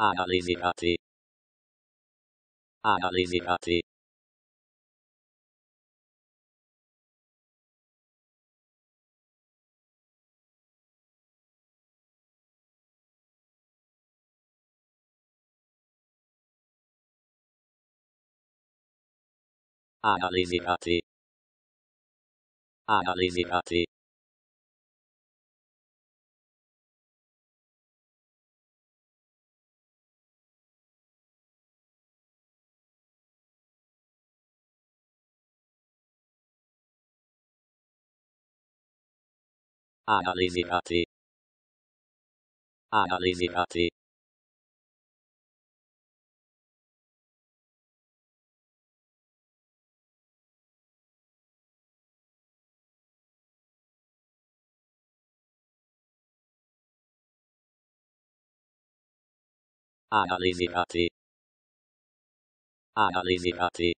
Analizzati. Analizzati. Analizzati. Analizzati. Analizzati. Analizzati. Analizzati. Analizzati.